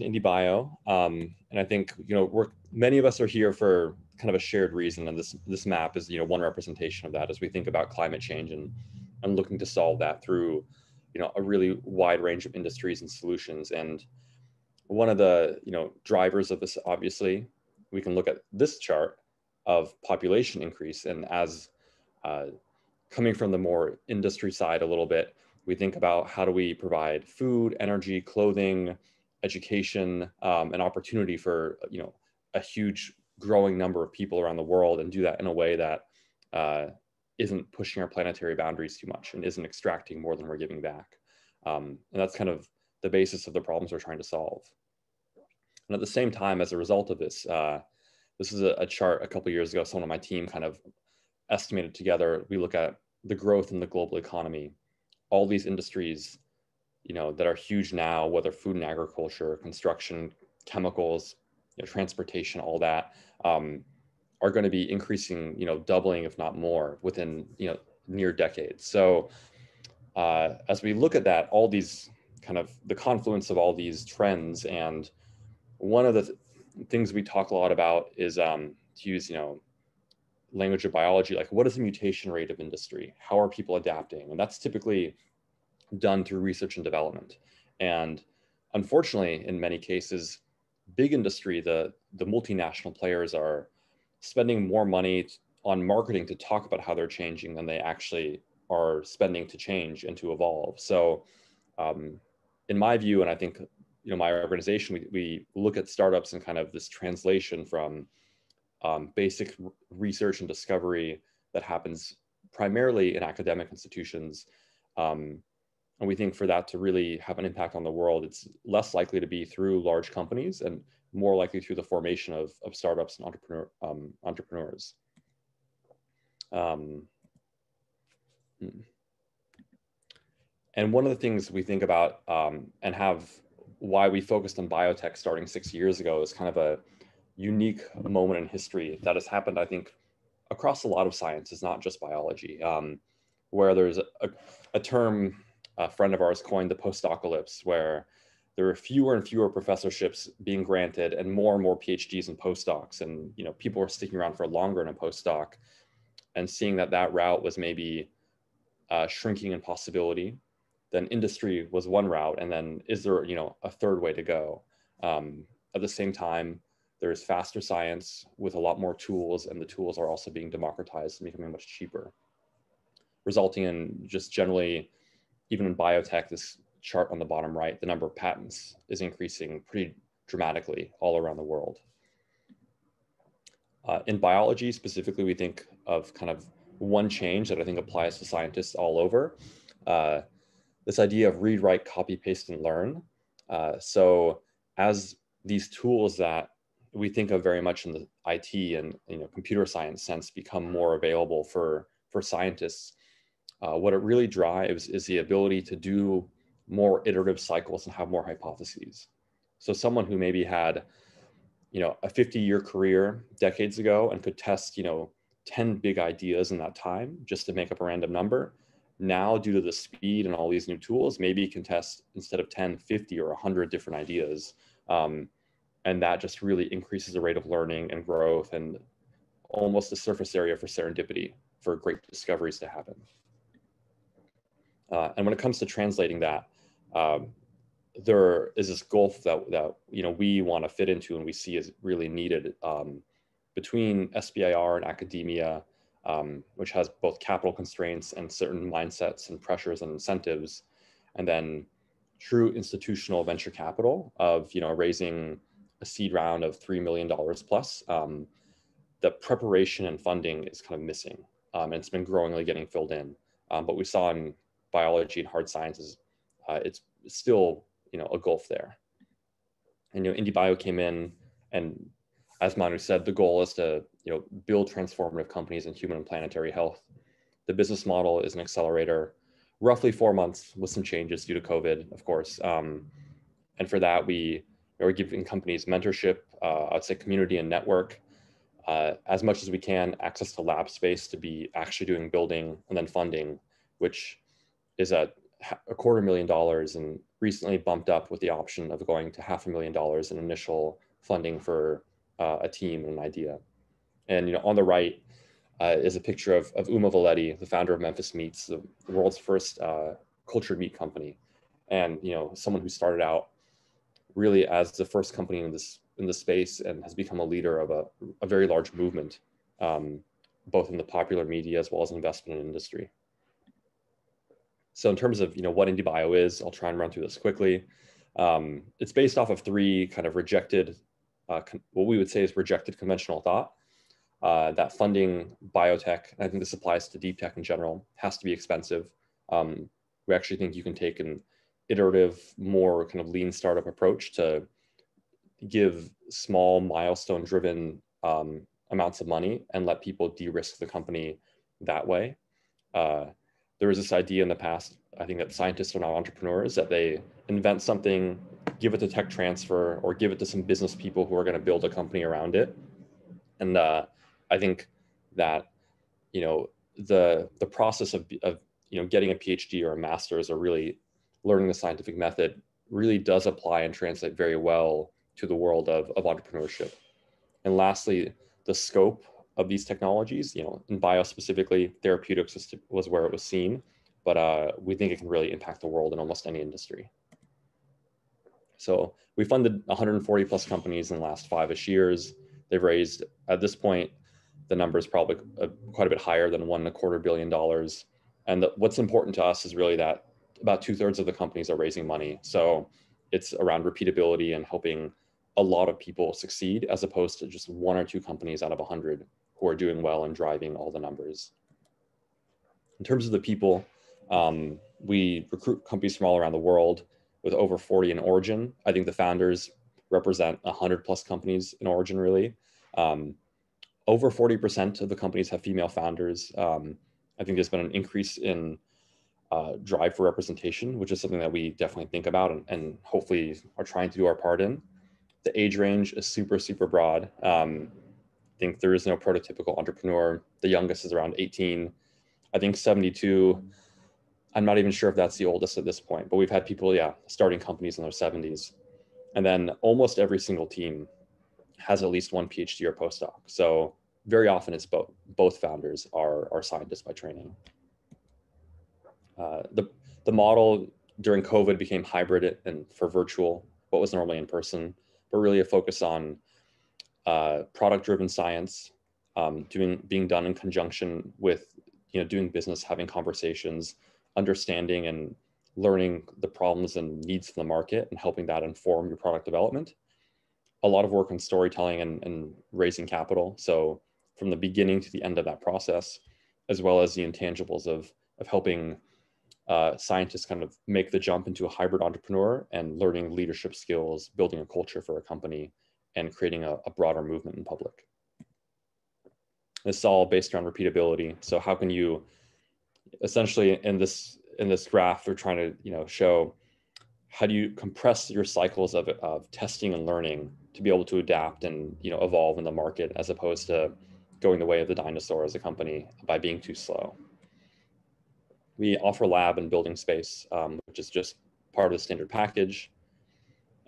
IndieBio, um, and I think you know we're many of us are here for kind of a shared reason, and this this map is you know one representation of that as we think about climate change and and looking to solve that through you know a really wide range of industries and solutions. And one of the you know drivers of this, obviously, we can look at this chart of population increase, and as uh, coming from the more industry side a little bit, we think about how do we provide food, energy, clothing, education, um, and opportunity for you know a huge growing number of people around the world, and do that in a way that uh, not pushing our planetary boundaries too much and isn't extracting more than we're giving back. Um, and that's kind of the basis of the problems we're trying to solve. And at the same time, as a result of this, uh, this is a, a chart a couple years ago. Someone on my team kind of estimated together. We look at the growth in the global economy, all these industries, you know, that are huge now, whether food and agriculture, construction, chemicals, you know, transportation, all that, um, are going to be increasing, you know, doubling if not more within you know near decades. So uh, as we look at that, all these kind of the confluence of all these trends, and one of the th- things we talk a lot about is um, to use you know language of biology, like what is the mutation rate of industry? How are people adapting? And that's typically done through research and development. And unfortunately, in many cases, big industry, the, the multinational players are spending more money on marketing to talk about how they're changing than they actually are spending to change and to evolve. So um, in my view, and I think you know my organization, we, we look at startups and kind of this translation from um, basic research and discovery that happens primarily in academic institutions. Um, and we think for that to really have an impact on the world, it's less likely to be through large companies and more likely through the formation of, of startups and entrepreneur, um, entrepreneurs. Um, hmm. and one of the things we think about um, and have why we focused on biotech starting six years ago is kind of a unique moment in history that has happened, I think, across a lot of sciences, not just biology, um, where there's a, a, term a friend of ours coined the postdocalypse, where there are fewer and fewer professorships being granted and more and more PhDs and postdocs. And you know, people are sticking around for longer in a postdoc and seeing that that route was maybe uh, shrinking in possibility, then industry was one route. And then is there, you know, a third way to go? Um, at the same time, there's faster science with a lot more tools, and the tools are also being democratized and becoming much cheaper, resulting in just generally, even in biotech, this chart on the bottom right, the number of patents is increasing pretty dramatically all around the world. Uh, in biology specifically, we think of kind of one change that I think applies to scientists all over. Uh, this idea of read, write, copy, paste, and learn. Uh, so as these tools that we think of very much in the IT and you know computer science sense become more available for for scientists. Uh, what it really drives is the ability to do more iterative cycles and have more hypotheses. So someone who maybe had you know a 50 year career decades ago and could test you know 10 big ideas in that time just to make up a random number now due to the speed and all these new tools maybe can test instead of 10 50 or 100 different ideas um, and that just really increases the rate of learning and growth and almost a surface area for serendipity for great discoveries to happen. Uh, and when it comes to translating that, um, there is this gulf that, that you know we want to fit into and we see is really needed um, between SBIR and academia, um, which has both capital constraints and certain mindsets and pressures and incentives, and then true institutional venture capital of you know raising a seed round of $3 million plus, um, the preparation and funding is kind of missing. Um, and it's been growingly getting filled in. Um, but we saw in biology and hard sciences, uh, it's still, you know, a gulf there. And, you know, IndieBio came in and as Manu said, the goal is to, you know, build transformative companies in human and planetary health. The business model is an accelerator, roughly four months with some changes due to COVID, of course. Um, and for that, we we're giving companies mentorship, uh, I'd say community and network, uh, as much as we can, access to lab space to be actually doing building and then funding, which is at a quarter million dollars and recently bumped up with the option of going to half a million dollars in initial funding for uh, a team and an idea. And you know, on the right uh, is a picture of, of Uma Valeti, the founder of Memphis Meats, the world's first uh, cultured meat company, and you know, someone who started out really as the first company in this in the space and has become a leader of a, a very large movement, um, both in the popular media as well as investment industry. So in terms of you know what IndieBio is, I'll try and run through this quickly. Um, it's based off of three kind of rejected, uh, what we would say is rejected conventional thought. Uh, that funding biotech, and I think this applies to deep tech in general, has to be expensive. Um, we actually think you can take an iterative, more kind of lean startup approach to give small milestone driven um, amounts of money and let people de-risk the company that way. Uh, there was this idea in the past, I think that scientists are not entrepreneurs, that they invent something, give it to tech transfer, or give it to some business people who are going to build a company around it. And uh, I think that, you know, the the process of, of you know getting a PhD or a master's or really learning the scientific method really does apply and translate very well to the world of, of entrepreneurship. And lastly, the scope of these technologies. You know, in bio specifically, therapeutics was, was where it was seen, but uh, we think it can really impact the world in almost any industry. So we funded 140 plus companies in the last five-ish years. They've raised, at this point, the number is probably a, uh, quite a bit higher than one and a quarter billion dollars. And the, what's important to us is really that about two thirds of the companies are raising money. So it's around repeatability and helping a lot of people succeed as opposed to just one or two companies out of 100 who are doing well and driving all the numbers. In terms of the people, um, we recruit companies from all around the world with over 40 in origin. I think the founders represent 100 plus companies in origin, really. Um, over 40% of the companies have female founders. Um, I think there's been an increase in uh, drive for representation, which is something that we definitely think about and, and, hopefully are trying to do our part in. The age range is super, super broad. Um, think there is no prototypical entrepreneur. The youngest is around 18. I think 72. I'm not even sure if that's the oldest at this point, but we've had people, yeah, starting companies in their 70s. And then almost every single team has at least one PhD or postdoc. So very often it's both both founders are, are scientists by training. Uh, the, the model during COVID became hybrid and for virtual, what was normally in person, but really a focus on uh, product-driven science, um, doing being done in conjunction with you know doing business, having conversations, understanding and learning the problems and needs of the market, and helping that inform your product development. A lot of work on storytelling and, and raising capital. So from the beginning to the end of that process, as well as the intangibles of of helping uh, scientists kind of make the jump into a hybrid entrepreneur and learning leadership skills, building a culture for a company, and creating a, a broader movement in public. This is all based around repeatability. So how can you essentially in this in this graph, we're trying to you know show how do you compress your cycles of, of testing and learning to be able to adapt and you know evolve in the market as opposed to going the way of the dinosaur as a company by being too slow. We offer lab and building space, um, which is just part of the standard package,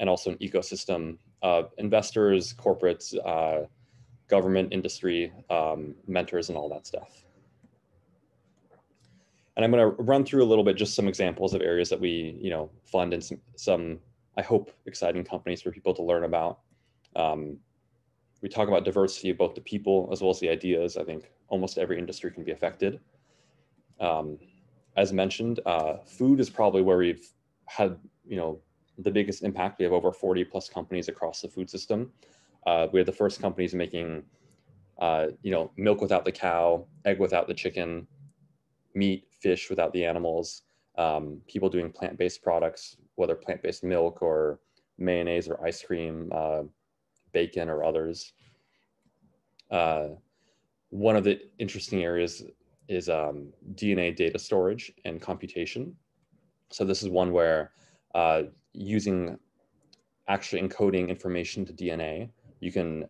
and also an ecosystem of investors, corporates, uh, government, industry, um, mentors, and all that stuff. And I'm going to run through a little bit just some examples of areas that we, you know, fund and some, some I hope, exciting companies for people to learn about. Um, we talk about diversity of both the people as well as the ideas. I think almost every industry can be affected. Um, as mentioned, uh, food is probably where we've had, you know, the biggest impact. We have over 40 plus companies across the food system. Uh, we are the first companies making, uh, you know, milk without the cow, egg without the chicken, meat, fish without the animals. Um, people doing plant-based products, whether plant-based milk or mayonnaise or ice cream, uh, bacon or others. Uh, one of the interesting areas is um, DNA data storage and computation. So this is one where uh, using actually encoding information to DNA, you can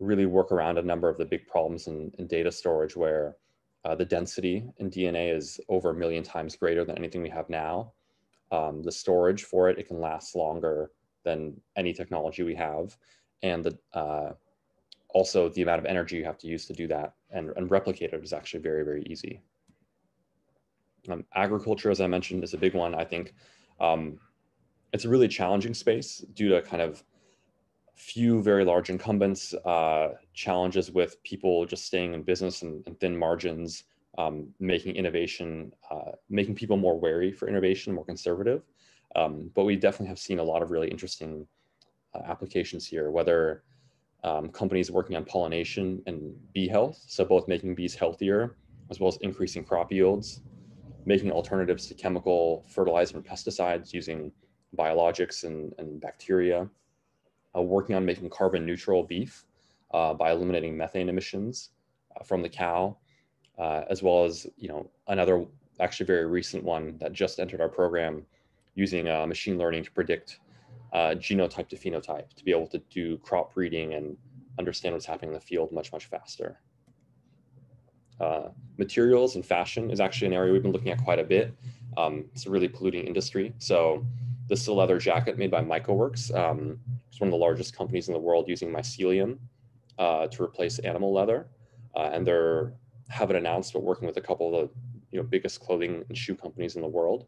really work around a number of the big problems in, in data storage where uh, the density in DNA is over a million times greater than anything we have now. um, the storage for it, it can last longer than any technology we have. And the, uh, also the amount of energy you have to use to do that and, and replicate it is actually very, very easy. Um, agriculture, as I mentioned, is a big one. I think um, it's a really challenging space due to kind of few very large incumbents, uh, challenges with people just staying in business and, and thin margins, um, making innovation, uh, making people more wary for innovation, more conservative. Um, but we definitely have seen a lot of really interesting uh, applications here, whether um, companies working on pollination and bee health, so both making bees healthier, as well as increasing crop yields, making alternatives to chemical fertilizer and pesticides using biologics and, and bacteria, uh, working on making carbon neutral beef uh, by eliminating methane emissions uh, from the cow, uh, as well as you know another actually very recent one that just entered our program using uh, machine learning to predict genotype to phenotype to be able to do crop breeding and understand what's happening in the field much, much faster. Uh, materials and fashion is actually an area we've been looking at quite a bit. Um, it's a really polluting industry. So this is a leather jacket made by MycoWorks. Um, it's one of the largest companies in the world using mycelium uh, to replace animal leather. Uh, and they're have it announced, but working with a couple of the you know, biggest clothing and shoe companies in the world.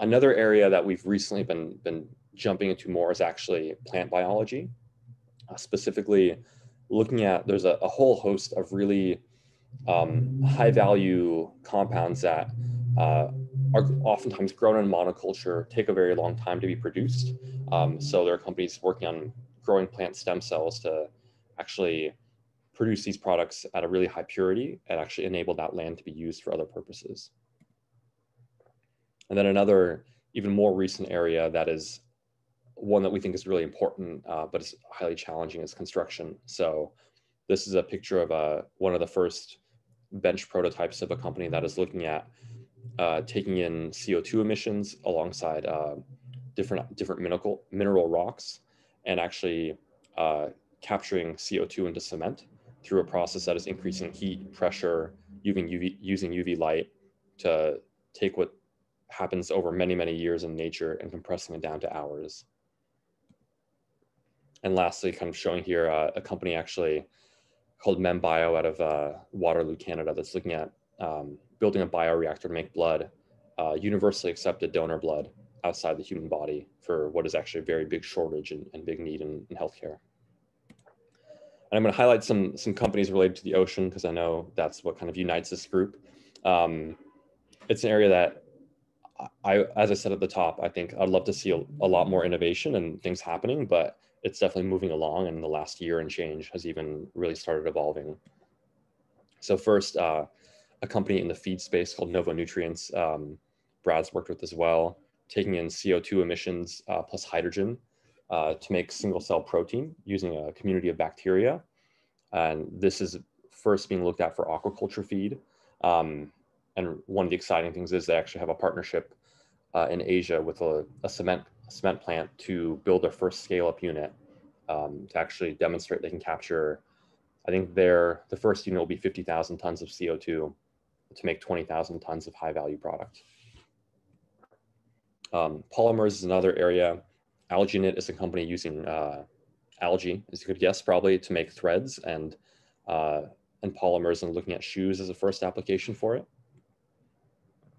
Another area that we've recently been, been jumping into more is actually plant biology, uh, specifically looking at, there's a, a, whole host of really um, high value compounds that uh, are oftentimes grown in monoculture, take a very long time to be produced. Um, so there are companies working on growing plant stem cells to actually produce these products at a really high purity and actually enable that land to be used for other purposes. And then another even more recent area that is one that we think is really important, uh, but is highly challenging is construction. So this is a picture of uh, one of the first bench prototypes of a company that is looking at uh, taking in CO2 emissions alongside uh, different different mineral mineral rocks and actually uh, capturing CO2 into cement through a process that is increasing heat, pressure, using UV, using UV light to take what happens over many, many years in nature and compressing it down to hours. And lastly, kind of showing here uh, a company actually called MemBio out of uh, Waterloo, Canada, that's looking at um, building a bioreactor to make blood, uh, universally accepted donor blood outside the human body for what is actually a very big shortage and, and big need in, in healthcare. And I'm going to highlight some some companies related to the ocean because I know that's what kind of unites this group. Um, it's an area that I, as I said at the top, I think I'd love to see a, a, lot more innovation and things happening, but it's definitely moving along. And the last year and change has even really started evolving. So first, uh, a company in the feed space called Novo Nutrients, um, Brad's worked with as well, taking in CO2 emissions uh, plus hydrogen uh, to make single cell protein using a community of bacteria. And this is first being looked at for aquaculture feed. Um, and one of the exciting things is they actually have a partnership uh, in Asia with a, a cement cement plant to build their first scale up unit um, to actually demonstrate they can capture. I think their the first unit will be 50,000 tons of CO2 to make 20,000 tons of high value product. Um, polymers is another area. AlgiKnit is a company using uh, algae, as you could guess, probably to make threads and uh, and polymers and looking at shoes as a first application for it.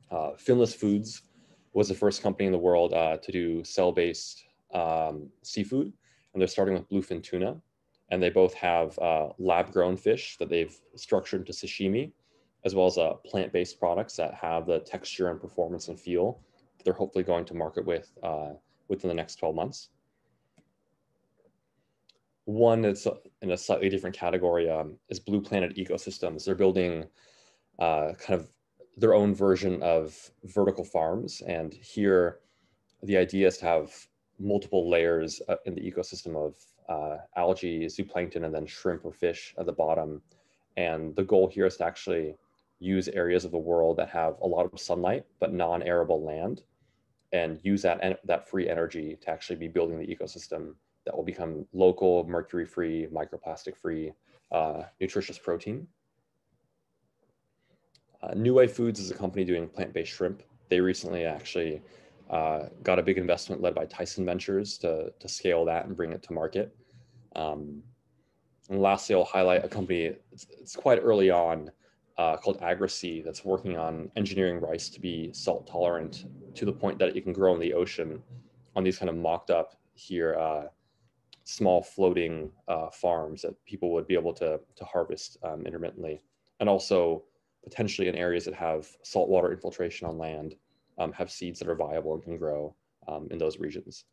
Uh, Finless Foods was the first company in the world uh, to do cell-based um, seafood, and they're starting with bluefin tuna. And they both have uh, lab-grown fish that they've structured into sashimi, as well as uh, plant-based products that have the texture and performance and feel that they're hopefully going to market with uh, within the next 12 months. One that's in a slightly different category um, is Blue Planet Ecosystems. They're building uh, kind of their own version of vertical farms. And here, the idea is to have multiple layers uh, in the ecosystem of uh, algae, zooplankton, and then shrimp or fish at the bottom. And the goal here is to actually use areas of the world that have a lot of sunlight but non-arable land and use that, that free energy to actually be building the ecosystem that will become local, mercury-free, microplastic-free, uh, nutritious protein. Uh, New Wave Foods is a company doing plant-based shrimp. they recently actually uh, got a big investment led by Tyson Ventures to, to scale that and bring it to market. Um, and lastly, I'll highlight a company, it's, it's quite early on, uh, called Agrisea that's working on engineering rice to be salt tolerant to the point that it can grow in the ocean on these kind of mocked up here uh, small floating uh, farms that people would be able to, to harvest um, intermittently. And also potentially in areas that have saltwater infiltration on land, um, have seeds that are viable and can grow um, in those regions.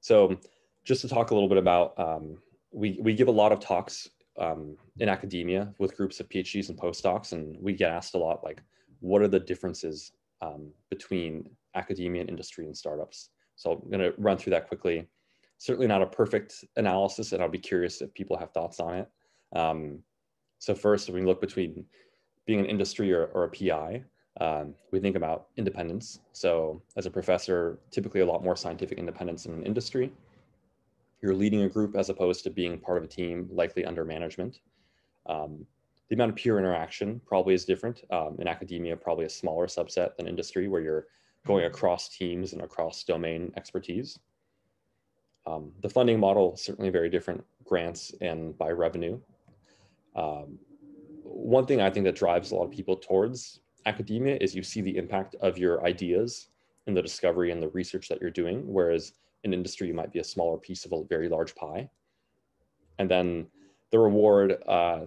So just to talk a little bit about, um, we, we give a lot of talks um, in academia with groups of PhDs and postdocs, and we get asked a lot like, what are the differences um, between academia and industry and startups? So I'm going to run through that quickly. Certainly not a perfect analysis, and I'll be curious if people have thoughts on it. Um, so first, when we look between being an industry or, or a PI, um, we think about independence. So as a professor, typically a lot more scientific independence in industry. You're leading a group as opposed to being part of a team, likely under management. Um, the amount of peer interaction probably is different. Um, in academia, probably a smaller subset than industry where you're going across teams and across domain expertise. Um, the funding model certainly very different grants and by revenue. Um, one thing I think that drives a lot of people towards academia is you see the impact of your ideas in the discovery and the research that you're doing, whereas in industry you might be a smaller piece of a very large pie. And then the reward uh,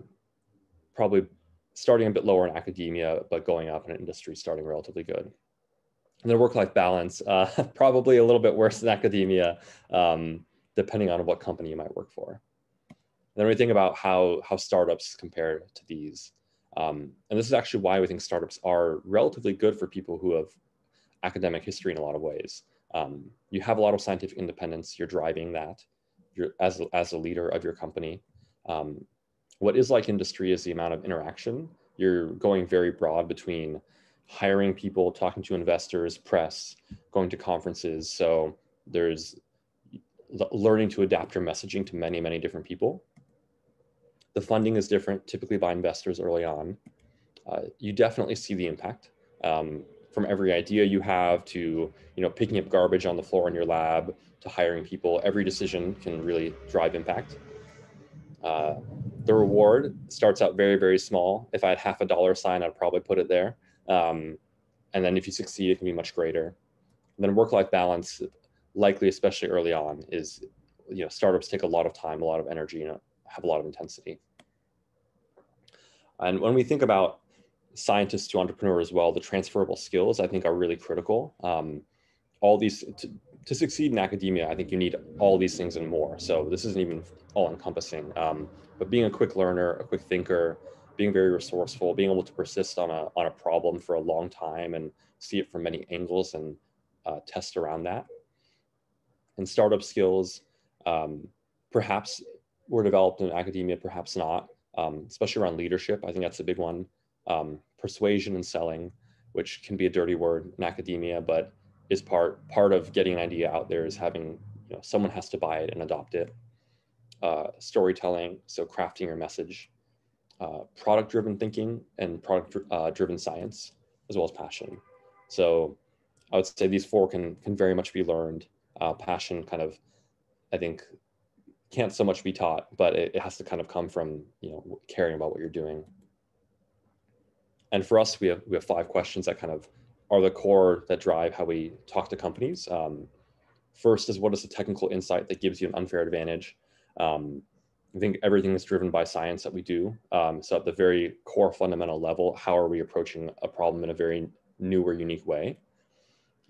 probably starting a bit lower in academia, but going up in industry starting relatively good. And then work-life balance, uh, probably a little bit worse in academia, um, depending on what company you might work for. And then we think about how, how startups compare to these. Um, and this is actually why we think startups are relatively good for people who have academic history in a lot of ways. Um, you have a lot of scientific independence, you're driving that you're, as, as a leader of your company. Um, what is like industry is the amount of interaction. You're going very broad between hiring people, talking to investors, press, going to conferences. So there's learning to adapt your messaging to many, many different people. The funding is different, typically by investors early on. Uh, you definitely see the impact um, from every idea you have to you know picking up garbage on the floor in your lab to hiring people. Every decision can really drive impact. Uh, the reward starts out very, very small. If I had half a dollar sign, I'd probably put it there. Um, and then if you succeed, it can be much greater. And then work-life balance, likely, especially early on, is you know startups take a lot of time, a lot of energy, and have a lot of intensity. And when we think about scientists to entrepreneurs as well, the transferable skills I think are really critical. Um, all these to, to, succeed in academia, I think you need all these things and more. So this isn't even all encompassing. Um, but being a quick learner, a quick thinker, being very resourceful, being able to persist on a, on a problem for a long time and see it from many angles and uh, test around that. And startup skills, um, perhaps were developed in academia, perhaps not, um, especially around leadership. I think that's a big one. Um, persuasion and selling, which can be a dirty word in academia, but is part part of getting an idea out there is having you know someone has to buy it and adopt it. Uh, storytelling, so crafting your message, uh, product driven thinking and product uh, driven science, as well as passion. So I would say these four can, can very much be learned. Uh, passion kind of, I think, can't so much be taught, but it, it, has to kind of come from, you know, caring about what you're doing. And for us, we have, we have five questions that kind of are the core that drive how we talk to companies. Um, first is what is the technical insight that gives you an unfair advantage? Um, I think everything is driven by science that we do. Um, so at the very core fundamental level, how are we approaching a problem in a very new or unique way?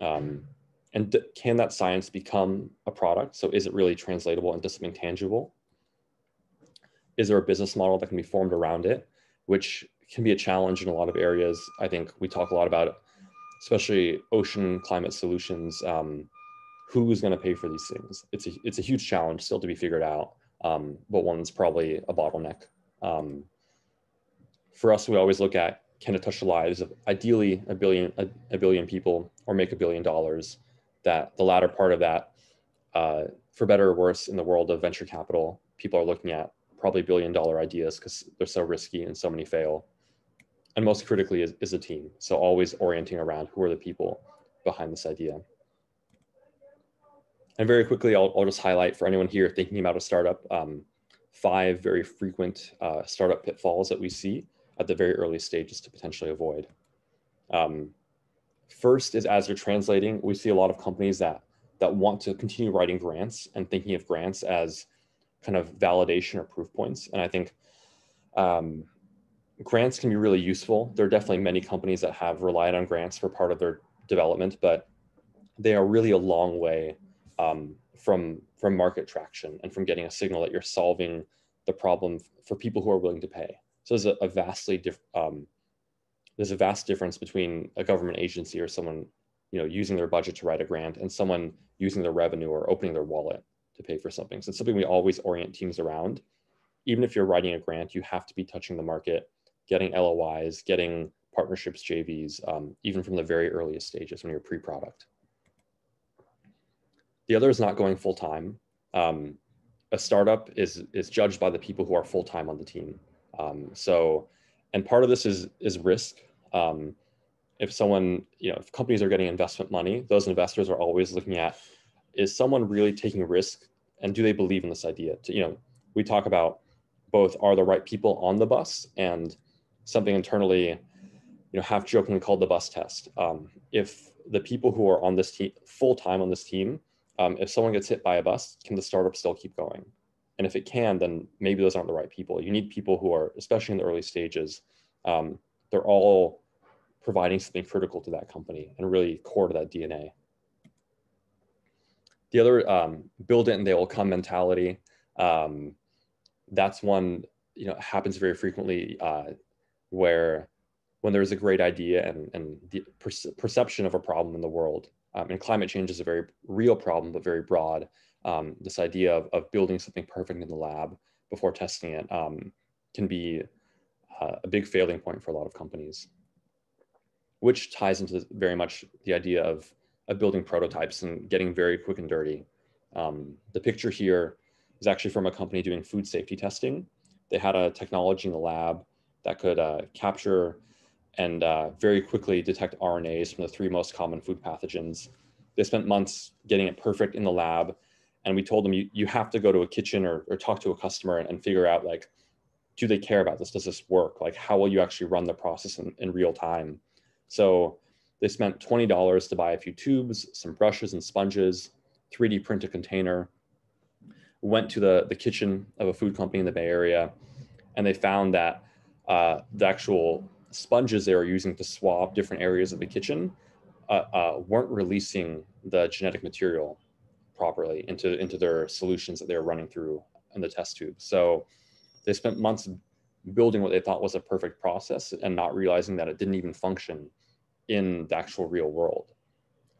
Um, and can that science become a product? So is it really translatable into something tangible? Is there a business model that can be formed around it, which can be a challenge in a lot of areas. I think we talk a lot about, especially ocean climate solutions. Um, who's going to pay for these things? It's a, it's a huge challenge still to be figured out um, but one's probably a bottleneck. Um, for us, we always look at can it touch the lives of ideally a billion a, a, billion people or make a billion dollars. That the latter part of that, uh, for better or worse, in the world of venture capital, people are looking at probably billion dollar ideas because they're so risky and so many fail. And most critically is, is a team. So always orienting around who are the people behind this idea. And very quickly, I'll, I'll just highlight for anyone here thinking about a startup, um, five very frequent uh, startup pitfalls that we see at the very early stages to potentially avoid. Um, first is as you're translating, we see a lot of companies that that want to continue writing grants and thinking of grants as kind of validation or proof points. And I think um, grants can be really useful. There are definitely many companies that have relied on grants for part of their development, but they are really a long way um, from from market traction and from getting a signal that you're solving the problem for people who are willing to pay. So there's a, a vastly um, there's a vast difference between a government agency or someone you know using their budget to write a grant and someone using their revenue or opening their wallet to pay for something. So it's something we always orient teams around. Even if you're writing a grant, you have to be touching the market getting LOIs, getting partnerships, JVs, um, even from the very earliest stages when you're pre-product. The other is not going full time. Um, a startup is is judged by the people who are full time on the team. Um, so, and part of this is is risk. Um, if someone, you know, if companies are getting investment money, those investors are always looking at is someone really taking risk and do they believe in this idea? To, you know, we talk about both are the right people on the bus and something internally, you know, half jokingly called the bus test. Um, if the people who are on this team full time on this team, um, if someone gets hit by a bus, can the startup still keep going? And if it can, then maybe those aren't the right people. You need people who are, especially in the early stages, um, they're all providing something critical to that company and really core to that DNA. The other, um, build it and they will come mentality. Um, that's one, you know, happens very frequently. Uh, where when there's a great idea and, and the perception of a problem in the world, um, and climate change is a very real problem, but very broad. Um, this idea of, of building something perfect in the lab before testing it um, can be uh, a big failing point for a lot of companies, which ties into very much the idea of, of building prototypes and getting very quick and dirty. Um, the picture here is actually from a company doing food safety testing. They had a technology in the lab that could uh, capture and uh, very quickly detect RNAs from the three most common food pathogens. They spent months getting it perfect in the lab. And we told them, you, you have to go to a kitchen or, or talk to a customer and, and figure out like, do they care about this? Does this work? Like, how will you actually run the process in, in real time? So they spent $20 to buy a few tubes, some brushes and sponges, 3D print a container, went to the, the kitchen of a food company in the Bay Area, and they found that uh, the actual sponges they were using to swab different areas of the kitchen uh, uh, weren't releasing the genetic material properly into, into their solutions that they were running through in the test tube. So they spent months building what they thought was a perfect process and not realizing that it didn't even function in the actual real world.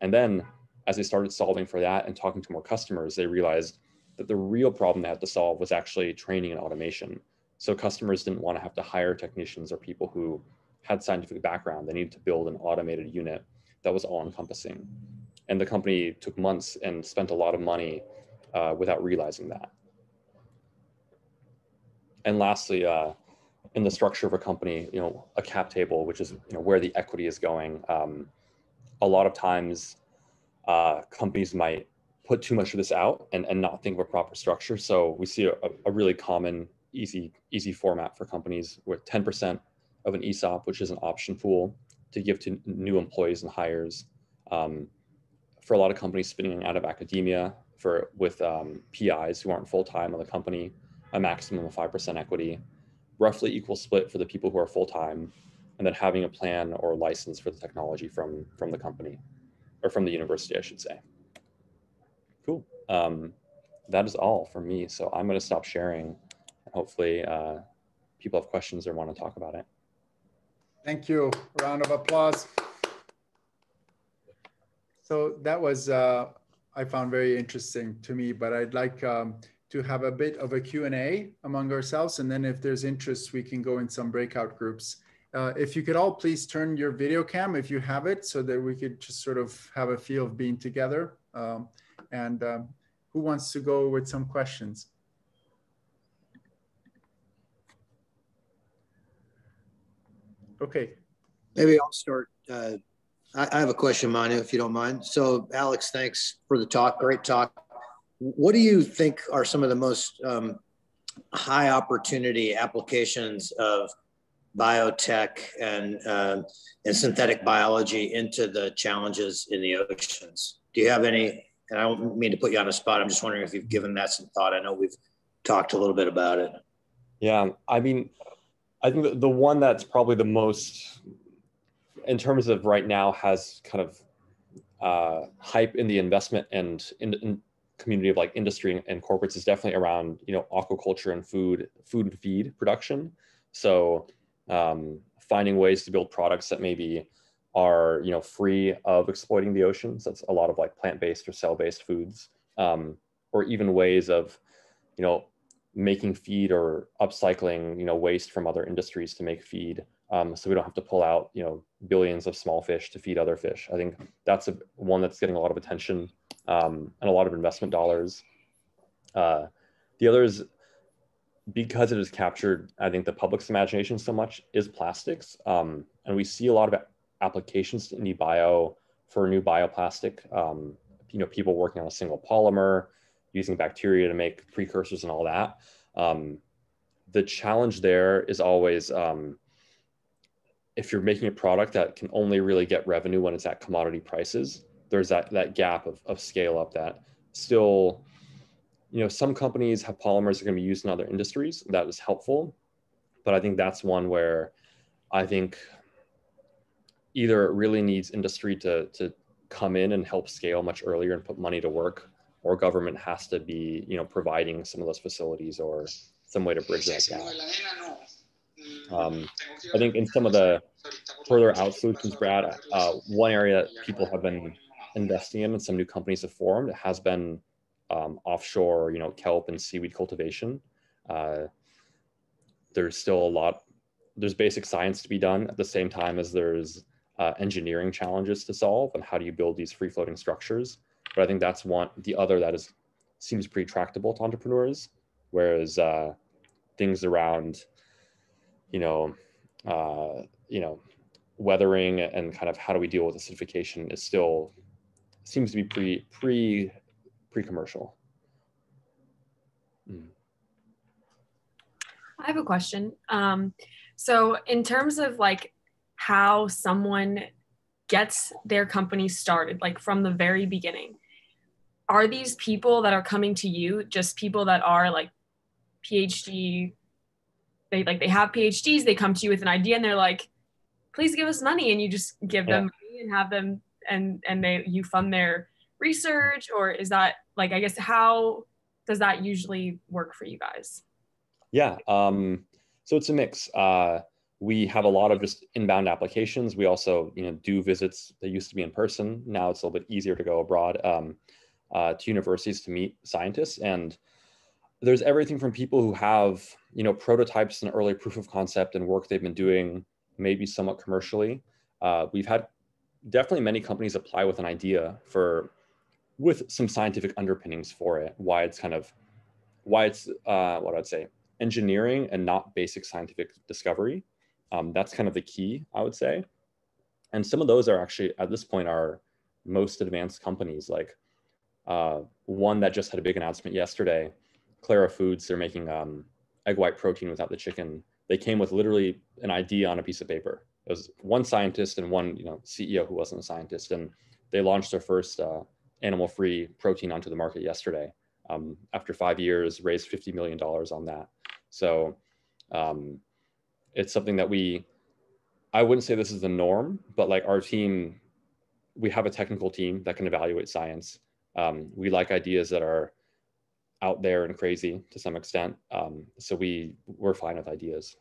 And then as they started solving for that and talking to more customers, they realized that the real problem they had to solve was actually training and automation. So customers didn't want to have to hire technicians or people who had scientific background. They needed to build an automated unit that was all encompassing. And the company took months and spent a lot of money uh, without realizing that. And lastly, uh, in the structure of a company, you know, a cap table, which is you know where the equity is going. Um, a lot of times, uh, companies might put too much of this out and, and not think of a proper structure. So we see a, a really common easy easy format for companies with 10% of an ESOP, which is an option pool to give to new employees and hires. Um, for a lot of companies spinning out of academia, for with um, PIs who aren't full time on the company, a maximum of 5% equity, roughly equal split for the people who are full time, and then having a plan or license for the technology from from the company or from the university, I should say. Cool. Um, that is all for me. So I'm going to stop sharing hopefully uh, people have questions or want to talk about it. Thank you. Round of applause. So that was, uh, I found very interesting to me, but I'd like um, to have a bit of a Q&A among ourselves. And then if there's interest, we can go in some breakout groups. Uh, if you could all please turn your video cam if you have it so that we could just sort of have a feel of being together. Um, and um, who wants to go with some questions? Okay. Maybe I'll start. Uh, I, I, have a question, Manu, if you don't mind. So, Alex, thanks for the talk. Great talk. What do you think are some of the most um, high opportunity applications of biotech and uh, and synthetic biology into the challenges in the oceans? Do you have any? And I don't mean to put you on a spot. I'm just wondering if you've given that some thought. I know we've talked a little bit about it. Yeah, I mean, I think the one that's probably the most, in terms of right now, has kind of uh, hype in the investment and in, in community of like industry and corporates is definitely around you know aquaculture and food, food and feed production. So um, finding ways to build products that maybe are you know free of exploiting the oceans. That's a lot of like plant-based or cell-based foods, um, or even ways of you know making feed or upcycling you know waste from other industries to make feed um, so we don't have to pull out you know billions of small fish to feed other fish. I think that's a, one that's getting a lot of attention um, and a lot of investment dollars. Uh, the other is because it has captured i think the public's imagination so much is plastics. Um, and we see a lot of applications in the bio for new bioplastic um, you know people working on a single polymer using bacteria to make precursors and all that. Um, the challenge there is always um, if you're making a product that can only really get revenue when it's at commodity prices, there's that, that gap of, of scale up that still, you know, some companies have polymers that to be used in other industries. That is helpful. But I think that's one where I think either it really needs industry to, to come in and help scale much earlier and put money to work or government has to be, you know, providing some of those facilities or some way to bridge that gap. Um, I think in some of the further out solutions, Brad, uh, one area that people have been investing in and some new companies have formed has been um, offshore, you know, kelp and seaweed cultivation. Uh, there's still a lot, there's basic science to be done at the same time as there's uh, engineering challenges to solve and how do you build these free floating structures. But I think that's one. The other that is seems pretty tractable to entrepreneurs, whereas uh, things around, you know, uh, you know, weathering and kind of how do we deal with acidification is still seems to be pre pre pre commercial. Mm. I have a question. Um, so in terms of like how someone gets their company started, like from the very beginning, are these people that are coming to you just people that are like phd they like they have phds they come to you with an idea and they're like please give us money and you just give yeah. them money and have them and and they you fund their research or is that like i guess how does that usually work for you guys? Yeah um so it's a mix. Uh we have a lot of just inbound applications. We also you know do visits that used to be in person. Now it's a little bit easier to go abroad. Um, uh, to universities to meet scientists. And there's everything from people who have, you know, prototypes and early proof of concept and work they've been doing, maybe somewhat commercially. Uh, we've had definitely many companies apply with an idea for, with some scientific underpinnings for it, why it's kind of, why it's, uh, what I'd say, engineering and not basic scientific discovery. Um, that's kind of the key, I would say. And some of those are actually, at this point, are most advanced companies like uh, one that just had a big announcement yesterday, Clara Foods, they're making um, egg white protein without the chicken. They came with literally an idea on a piece of paper. It was one scientist and one you know CEO who wasn't a scientist, and they launched their first uh, animal-free protein onto the market yesterday. Um, after five years, raised fifty million dollars on that. So um, it's something that we. I wouldn't say this is the norm, but like our team, we have a technical team that can evaluate science um, we like ideas that are out there and crazy to some extent. Um, so we we're fine with ideas.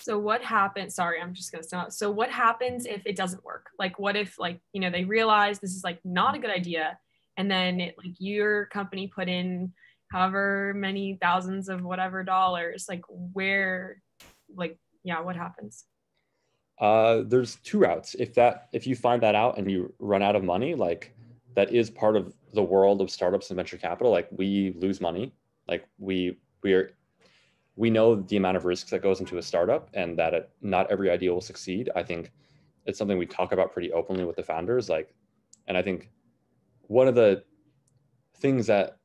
So what happens? Sorry, I'm just gonna stop. So what happens if it doesn't work? Like, what if like you know they realize this is like not a good idea, and then it, like your company put in however many thousands of whatever dollars. Like where, like yeah, what happens? Uh, there's two routes. If that if you find that out and you run out of money, like that is part of the world of startups and venture capital like we lose money like we we are we know the amount of risks that goes into a startup and that it, not every idea will succeed. I think it's something we talk about pretty openly with the founders. Like, and I think one of the things that,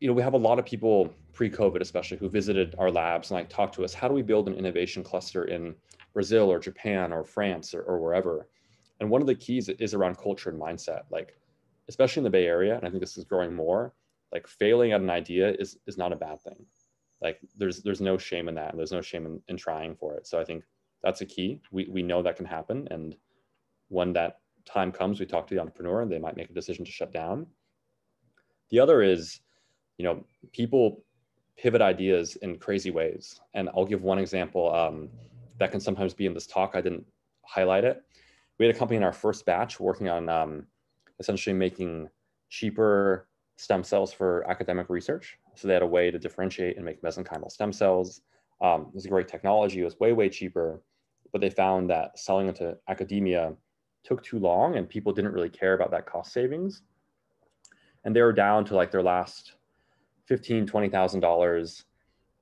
you know, we have a lot of people pre-COVID, especially who visited our labs and like talked to us, how do we build an innovation cluster in Brazil or Japan or France or, or wherever? And one of the keys is around culture and mindset. Like, especially in the Bay Area, and I think this is growing more, like failing at an idea is is not a bad thing. Like there's there's no shame in that, and there's no shame in, in trying for it. So I think that's a key. We we know that can happen, and when that time comes, we talk to the entrepreneur, and they might make a decision to shut down. The other is, you know, people pivot ideas in crazy ways, and I'll give one example um, that can sometimes be in this talk. I didn't highlight it. We had a company in our first batch working on um, essentially making cheaper stem cells for academic research. So they had a way to differentiate and make mesenchymal stem cells. Um, it was a great technology. It was way, way cheaper, but they found that selling into academia took too long and people didn't really care about that cost savings. And they were down to like their last fifteen, twenty thousand dollars.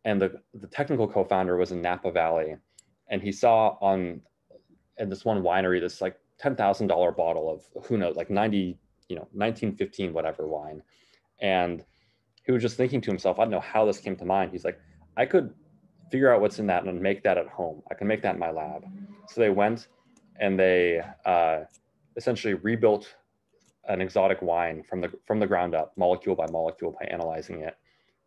And the, the technical co-founder was in Napa Valley. And he saw on in this one winery this like $10,000 bottle of who knows, like 90, you know, 1915, whatever wine. And he was just thinking to himself, I don't know how this came to mind. He's like, I could figure out what's in that and make that at home. I can make that in my lab. So they went and they uh, essentially rebuilt an exotic wine from the from the ground up, molecule by molecule, by analyzing it,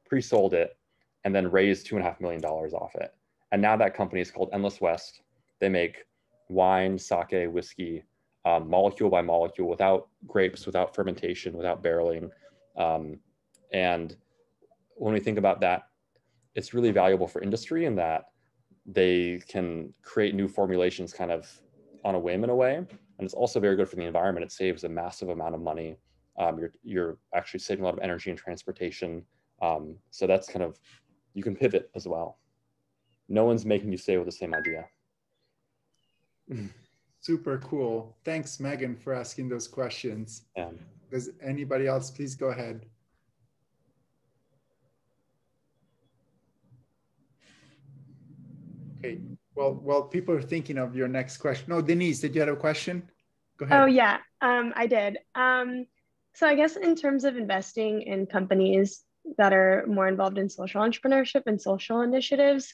pre-sold it, and then raised two and a half million dollars off it. And now that company is called Endless West. They make wine, sake, whiskey, um, molecule by molecule, without grapes, without fermentation, without barreling. Um, and when we think about that, it's really valuable for industry in that they can create new formulations kind of on a whim in a way. And it's also very good for the environment. It saves a massive amount of money. Um, you're, you're actually saving a lot of energy and transportation. Um, so that's kind of, you can pivot as well. No one's making you stay with the same idea. Super cool. Thanks, Megan, for asking those questions. Yeah. Does anybody else please go ahead? Okay. Well, well, people are thinking of your next question. No, Denise, did you have a question? Go ahead. Oh yeah, um, I did. Um, so I guess in terms of investing in companies that are more involved in social entrepreneurship and social initiatives.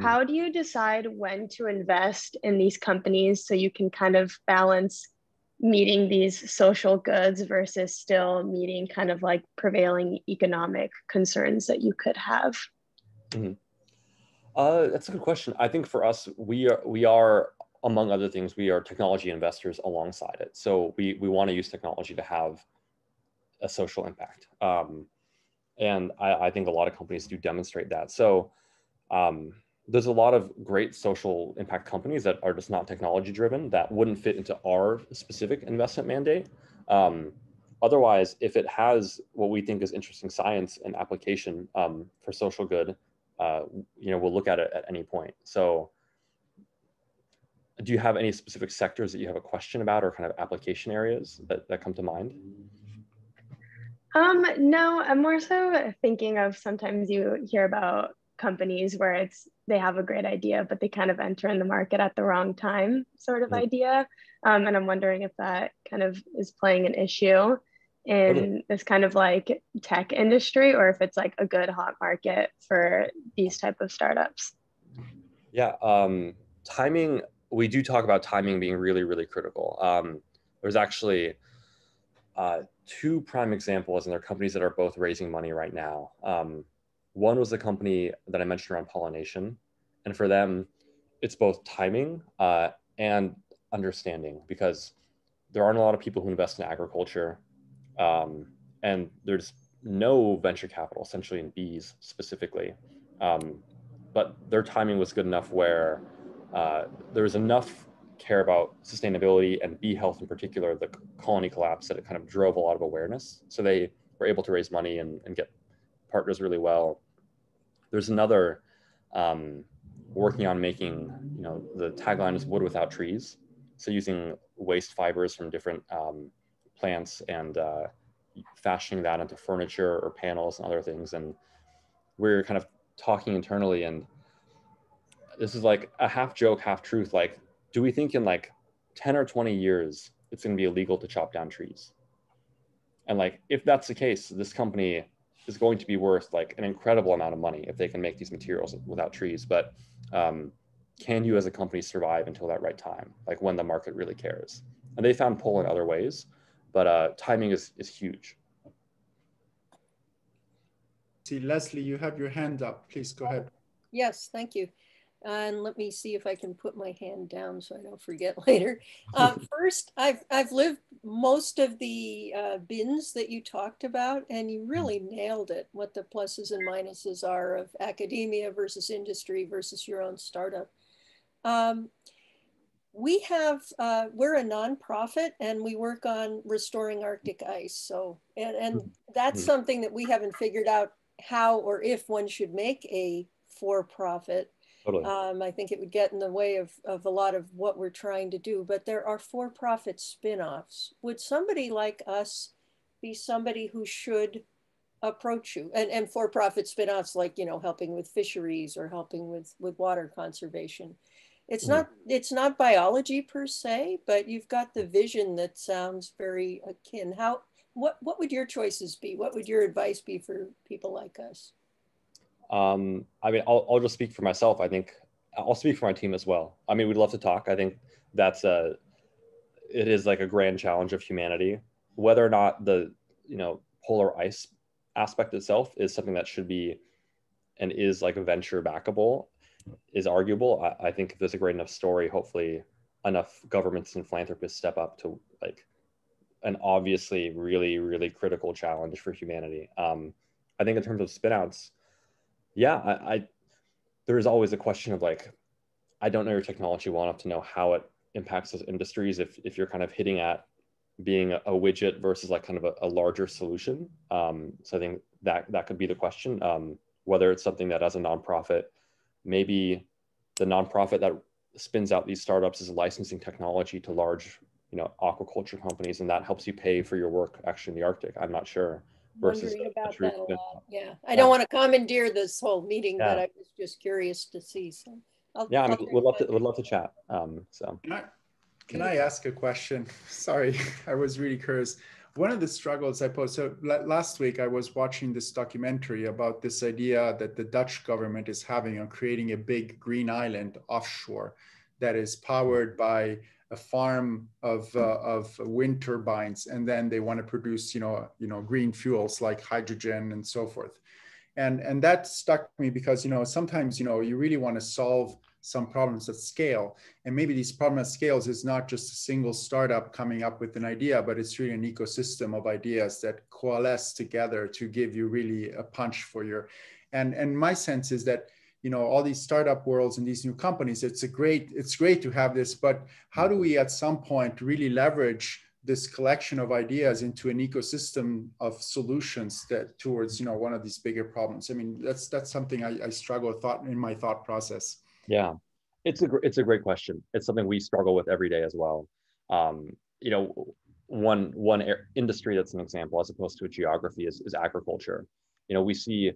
How do you decide when to invest in these companies so you can kind of balance meeting these social goods versus still meeting kind of like prevailing economic concerns that you could have? Mm-hmm. Uh, that's a good question. I think for us, we are we are among other things, we are technology investors alongside it. So we we want to use technology to have a social impact, um, and I, I, think a lot of companies do demonstrate that. So um, there's a lot of great social impact companies that are just not technology driven that wouldn't fit into our specific investment mandate. Um, otherwise, if it has what we think is interesting science and application um, for social good, uh, you know, we'll look at it at any point. So do you have any specific sectors that you have a question about or kind of application areas that, that come to mind? Um, no, I'm more so thinking of sometimes you hear about companies where it's they have a great idea, but they kind of enter in the market at the wrong time, sort of mm-hmm. idea. Um, and I'm wondering if that kind of is playing an issue in this kind of like tech industry or if it's like a good hot market for these type of startups yeah um, timing we do talk about timing being really really critical um, there's actually uh, two prime examples and they're companies that are both raising money right now um, one was the company that i mentioned around pollination and for them it's both timing uh, and understanding because there aren't a lot of people who invest in agriculture um, and there's no venture capital essentially in bees specifically. Um, but their timing was good enough where uh, there was enough care about sustainability and bee health in particular, the colony collapse, that it kind of drove a lot of awareness. So they were able to raise money and, and get partners really well. There's another um, working on making, you know, the tagline is wood without trees. So using waste fibers from different um, plants and uh, fashioning that into furniture or panels and other things. And we're kind of talking internally and this is like a half joke, half truth. Like, do we think in like 10 or 20 years it's going to be illegal to chop down trees? And like, if that's the case, this company is going to be worth like an incredible amount of money if they can make these materials without trees. But um, can you as a company survive until that right time, like when the market really cares? And they found pull in other ways, but uh, timing is, is huge. See, Leslie, you have your hand up. Please go ahead. Yes, thank you. And let me see if I can put my hand down so I don't forget later. Uh, first, I've, I've lived most of the uh, bins that you talked about, and you really nailed it, what the pluses and minuses are of academia versus industry versus your own startup. Um, we have, uh, we're a nonprofit and we work on restoring Arctic ice. So, and, and that's mm-hmm. something that we haven't figured out how or if one should make a for-profit Totally. Um, I think it would get in the way of, of a lot of what we're trying to do, but there are for profit spin offs. Would somebody like us be somebody who should approach you? And, and for profit spin offs, like, you know, helping with fisheries or helping with, with water conservation. It's mm-hmm. not it's not biology per se, but you've got the vision that sounds very akin. How what what would your choices be? What would your advice be for people like us? Um, I mean, I'll, I'll just speak for myself. I think I'll speak for my team as well. I mean, we'd love to talk. I think that's a, it is like a grand challenge of humanity. Whether or not the, you know, polar ice aspect itself is something that should be and is like a venture backable is arguable. I, I think if there's a great enough story, hopefully enough governments and philanthropists step up to like an obviously really, really critical challenge for humanity. Um, I think in terms of spinouts, yeah, I, I there's always a question of like, I don't know your technology well enough to know how it impacts those industries. If if you're kind of hitting at being a, a widget versus like kind of a, a larger solution. Um, so I think that that could be the question. Um, whether it's something that as a nonprofit, maybe the nonprofit that spins out these startups is licensing technology to large, you know, aquaculture companies, and that helps you pay for your work actually in the Arctic. I'm not sure versus wondering about that a lot. Yeah, I don't want to commandeer this whole meeting, yeah. but I was just curious to see. So, I'll, yeah, I mean, would love to would love to chat. Um, so, can I, can I ask a question? Sorry, I was really curious. One of the struggles I posed. So last week I was watching this documentary about this idea that the Dutch government is having on creating a big green island offshore that is powered by a farm of, uh, of wind turbines, and then they want to produce, you know, you know, green fuels like hydrogen and so forth. And, and that stuck me because, you know, sometimes, you know, you really want to solve some problems at scale. And maybe these problems at scales is not just a single startup coming up with an idea, but it's really an ecosystem of ideas that coalesce together to give you really a punch for your, and, and my sense is that you know all these startup worlds and these new companies it's a great it's great to have this but how do we at some point really leverage this collection of ideas into an ecosystem of solutions that towards you know one of these bigger problems? I mean that's that's something i, I struggle thought in my thought process. Yeah. It's a it's a great question. It's something we struggle with every day as well. Um, you know one one industry that's an example as opposed to a geography is, is agriculture you know we see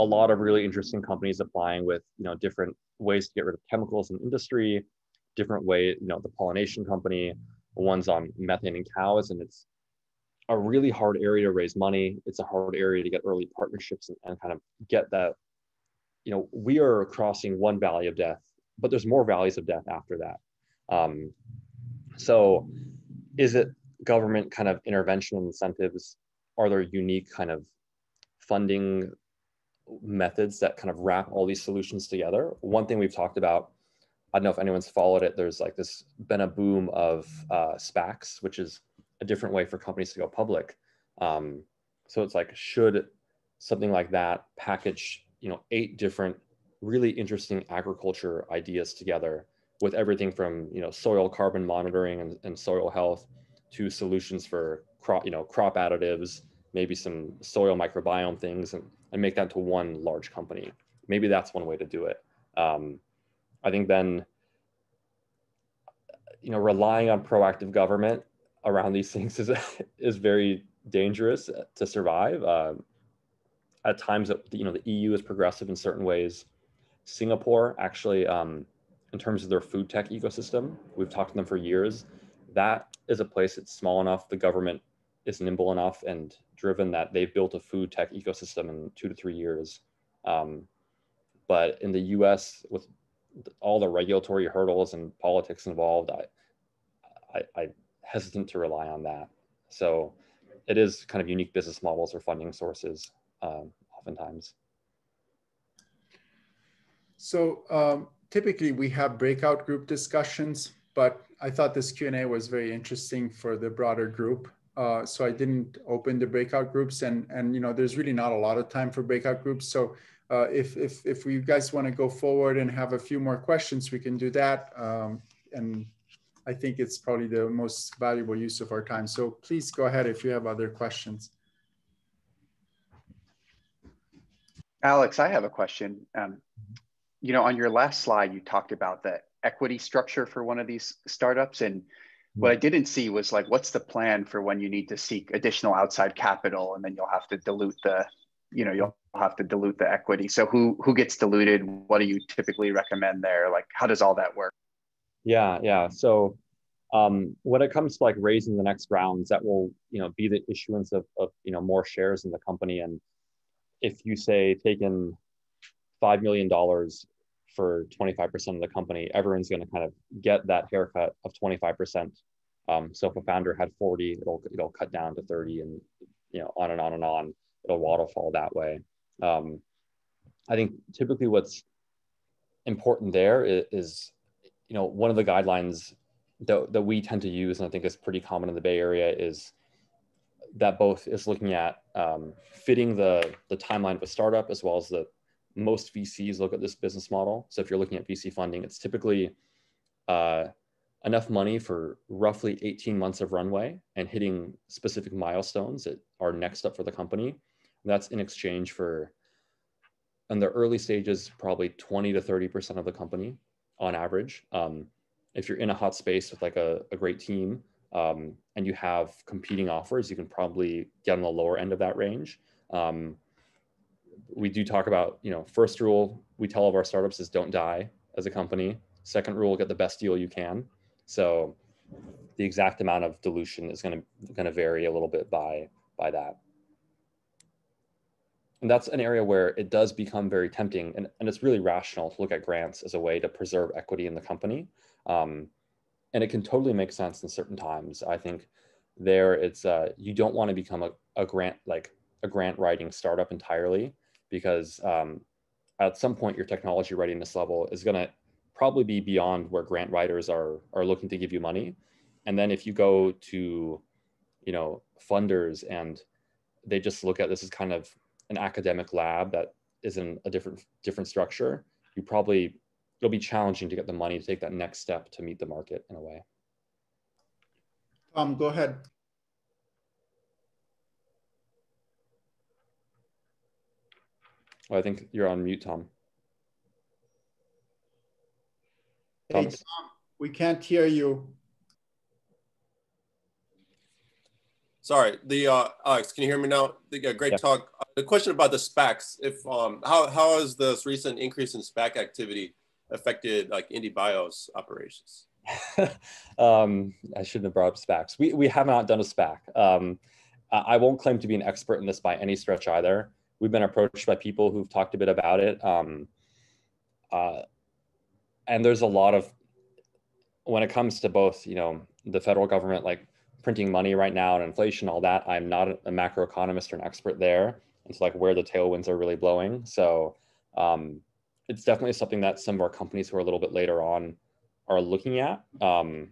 a lot of really interesting companies applying with you know different ways to get rid of chemicals in industry different way you know the pollination company one's on methane in cows and it's a really hard area to raise money. It's a hard area to get early partnerships and, and kind of get that you know we are crossing one valley of death but there's more valleys of death after that. Um, so is it government kind of intervention incentives? Are there unique kind of funding methods that kind of wrap all these solutions together. One thing we've talked about, I don't know if anyone's followed it, there's like this been a boom of uh, SPACs, which is a different way for companies to go public. Um, so it's like, should something like that package, you know, eight different really interesting agriculture ideas together with everything from, you know, soil carbon monitoring and, and soil health to solutions for crop, you know, crop additives, maybe some soil microbiome things and, and make that to one large company. Maybe that's one way to do it. Um, I think then, you know, relying on proactive government around these things is, is very dangerous to survive. Um, at times that you know the EU is progressive in certain ways. Singapore actually, um, in terms of their food tech ecosystem, we've talked to them for years. That is a place that's small enough. The government is nimble enough and driven that they've built a food tech ecosystem in two to three years. Um, but in the U.S., with all the regulatory hurdles and politics involved, I, I, I hesitant to rely on that. So it is kind of unique business models or funding sources um, oftentimes. So um, typically we have breakout group discussions, but I thought this Q&A was very interesting for the broader group. Uh, so I didn't open the breakout groups and, and, you know, there's really not a lot of time for breakout groups. So uh, if, if, if you guys want to go forward and have a few more questions, we can do that. Um, and I think it's probably the most valuable use of our time. So please go ahead if you have other questions. Alex, I have a question. Um, you know, on your last slide, you talked about the equity structure for one of these startups. And what I didn't see was like, what's the plan for when you need to seek additional outside capital and then you'll have to dilute the, you know, you'll have to dilute the equity. So who who gets diluted? What do you typically recommend there? Like, how does all that work? Yeah, yeah. So um, when it comes to like raising the next rounds, that will you know be the issuance of, of you know more shares in the company. And if you say taking five million dollars for 25% of the company, everyone's going to kind of get that haircut of 25%. Um, so if a founder had 40, it'll it'll cut down to 30, and you know on and on and on. It'll waterfall that way. Um, I think typically what's important there is, is, you know, one of the guidelines that, that we tend to use, and I think is pretty common in the Bay Area, is that both is looking at um, fitting the, the timeline of a startup as well as the most VCs look at this business model. So if you're looking at VC funding, it's typically uh, enough money for roughly 18 months of runway and hitting specific milestones that are next up for the company. That's in exchange for, in the early stages, probably 20 to 30% of the company on average. Um, if you're in a hot space with like a, a great team um, and you have competing offers, you can probably get on the lower end of that range. Um, we do talk about, you know, first rule we tell of our startups is don't die as a company. Second rule, get the best deal you can. So the exact amount of dilution is going to going to vary a little bit by by that. And that's an area where it does become very tempting, and, and it's really rational to look at grants as a way to preserve equity in the company. Um, and it can totally make sense in certain times. I think there it's uh, you don't want to become a, a grant like a grant writing startup entirely because um, at some point your technology readiness level is going to probably be beyond where grant writers are are looking to give you money. And then if you go to you know funders and they just look at this as kind of an academic lab that is in a different different structure you probably it'll be challenging to get the money to take that next step to meet the market in a way. Um go ahead. Well, I think you're on mute, Tom. Hey, Tom, we can't hear you. Sorry, the uh, Alex, can you hear me now? The, uh, great yeah. talk. Uh, the question about the SPACs, if um, how how has this recent increase in SPAC activity affected like IndieBio's operations? um, I shouldn't have brought up SPACs. We we have not done a SPAC. Um, I won't claim to be an expert in this by any stretch either we've been approached by people who've talked a bit about it. Um, uh, and there's a lot of, when it comes to both, you know, the federal government, like printing money right now and inflation, all that, I'm not a macroeconomist or an expert there. It's like where the tailwinds are really blowing. So um, it's definitely something that some of our companies who are a little bit later on are looking at. Um,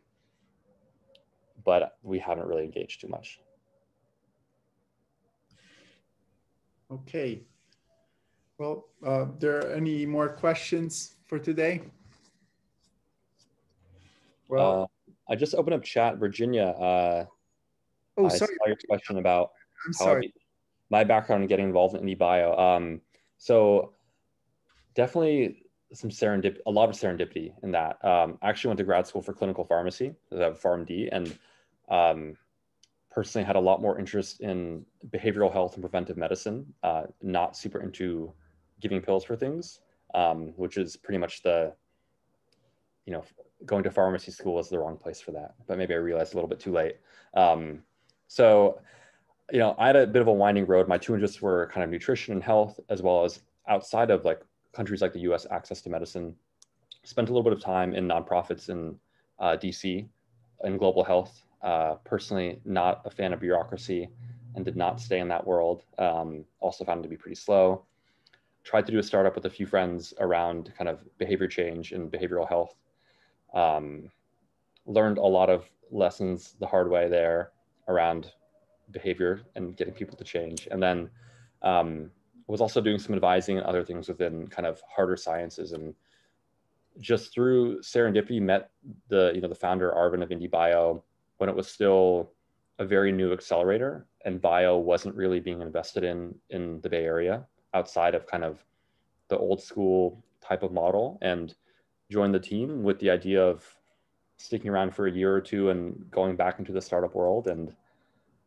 but we haven't really engaged too much. Okay. Well, uh, there any more questions for today? Well, uh, I just opened up chat, Virginia. Uh, oh, I sorry. saw your question about I'm sorry. my background in getting involved in IndieBio. Um, so definitely some serendip, a lot of serendipity in that. Um, I actually went to grad school for clinical pharmacy, I have PharmD, and um, personally had a lot more interest in behavioral health and preventive medicine, uh, not super into giving pills for things, um, which is pretty much the, you know, going to pharmacy school was the wrong place for that. But maybe I realized a little bit too late. Um, so, you know, I had a bit of a winding road. My two interests were kind of nutrition and health, as well as outside of like countries like the US, access to medicine. Spent a little bit of time in nonprofits in uh, DC in global health. Uh, personally, not a fan of bureaucracy and did not stay in that world. Um, also found it to be pretty slow. Tried to do a startup with a few friends around kind of behavior change and behavioral health. Um, learned a lot of lessons the hard way there around behavior and getting people to change. And then um, was also doing some advising and other things within kind of harder sciences and just through serendipity met the you know the founder Arvind of IndieBio when it was still a very new accelerator and bio wasn't really being invested in in the Bay Area outside of kind of the old school type of model and joined the team with the idea of sticking around for a year or two and going back into the startup world. And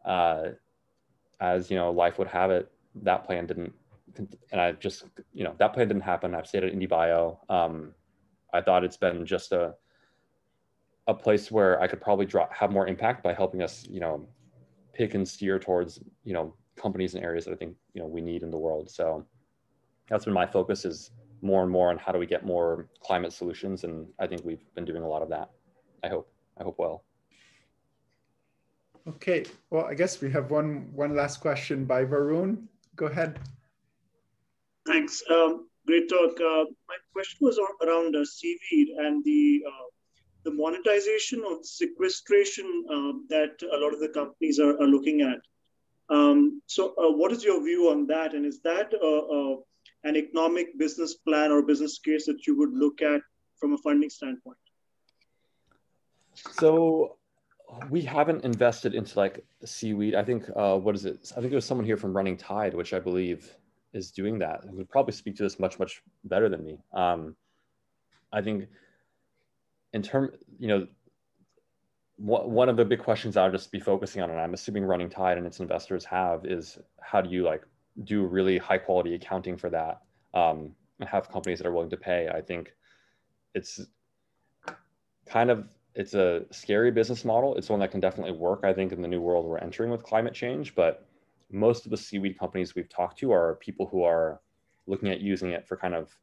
uh, as you know life would have it that plan didn't and I just you know that plan didn't happen. I've stayed at IndieBio. Um, I thought it's been just a a place where I could probably draw, have more impact by helping us, you know, pick and steer towards, you know, companies and areas that I think, you know, we need in the world. So that's been my focus is more and more on how do we get more climate solutions. And I think we've been doing a lot of that. I hope, I hope well. Okay, well, I guess we have one one last question by Varun. Go ahead. Thanks. Um, Great talk. Uh, my question was around uh, seaweed and the uh, the monetization or sequestration uh, that a lot of the companies are, are looking at. Um, so, uh, what is your view on that? And is that uh, an economic business plan or business case that you would look at from a funding standpoint? So, we haven't invested into like seaweed. I think what is it? I think there's someone here from Running Tide, which I believe is doing that who would probably speak to this much much better than me um, i think in term you know one of the big questions i'll just be focusing on and i'm assuming running tide and its investors have is how do you like do really high quality accounting for that. Um, and have companies that are willing to pay. I think it's kind of it's a scary business model. It's one that can definitely work i think in the new world we're entering with climate change but most of the seaweed companies we've talked to are people who are looking at using it for kind of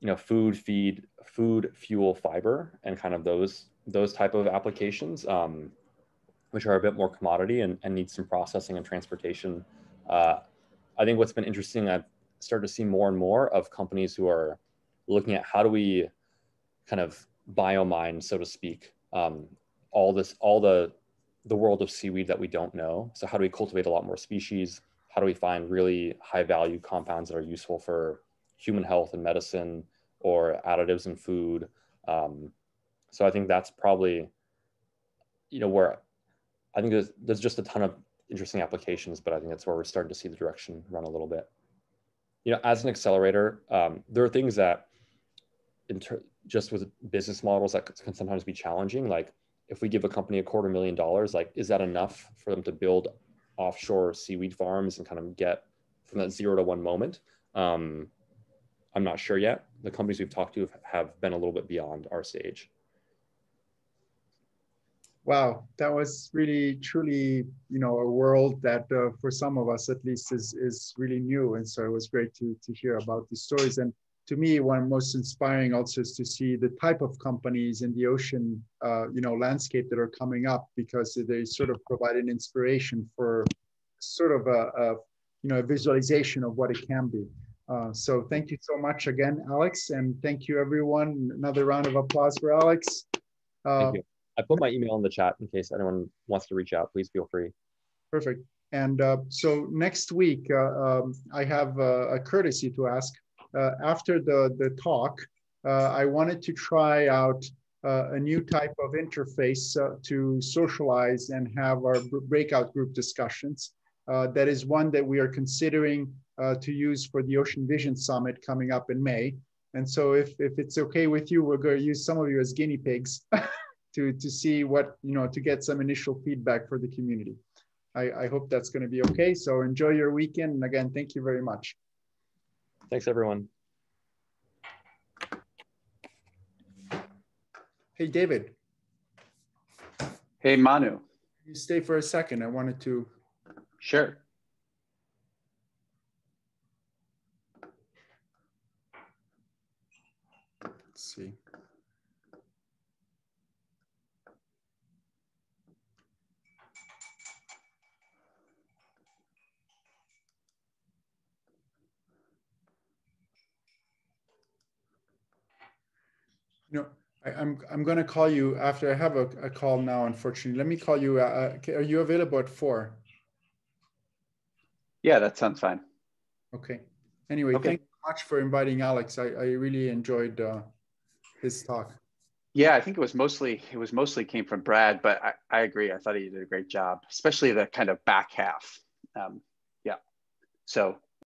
you know food feed food fuel fiber and kind of those those type of applications um, which are a bit more commodity and, and need some processing and transportation uh, i think what's been interesting i've started to see more and more of companies who are looking at how do we kind of biomine so to speak um, all this all the the world of seaweed that we don't know. So how do we cultivate a lot more species? How do we find really high value compounds that are useful for human health and medicine or additives in food? Um, so I think that's probably, you know, where I think there's, there's just a ton of interesting applications, but I think that's where we're starting to see the direction run a little bit. You know, as an accelerator, um, there are things that just with business models that can sometimes be challenging, like if we give a company a quarter million dollars, like, is that enough for them to build offshore seaweed farms and kind of get from that zero to one moment? Um, I'm not sure yet. The companies we've talked to have been a little bit beyond our stage. Wow, that was really, truly, you know, a world that uh, for some of us at least is is really new, and so it was great to to hear about these stories. And to me, one most inspiring also is to see the type of companies in the ocean, uh, you know, landscape that are coming up because they sort of provide an inspiration for sort of a, a you know, a visualization of what it can be. Uh, so thank you so much again, Alex, and thank you everyone. Another round of applause for Alex. Uh. I put my email in the chat in case anyone wants to reach out. Please feel free. Perfect. And uh, so next week, uh, um, I have a courtesy to ask uh, after the, the talk, uh, I wanted to try out uh, a new type of interface to socialize and have our breakout group discussions. that is one that we are considering to use for the Ocean Vision Summit coming up in May. And so if, if it's okay with you, we're going to use some of you as guinea pigs to to see what you know to get some initial feedback for the community. I, I hope that's going to be okay. So enjoy your weekend. And again, thank you very much. Thanks, everyone. Hey, David. Hey, Manu. Can you stay for a second. I wanted to. Sure. Let's see. No, I, am I'm, I'm going to call you after I have a, a, call now. Unfortunately, let me call you. Uh, uh are you available at four? Yeah, that sounds fine. Okay. Anyway, okay. thank you much for inviting Alex. I, I really enjoyed uh, his talk. Yeah, I think it was mostly it was mostly came from Brad, but I, I agree. I thought he did a great job, especially the kind of back half. Um, yeah. So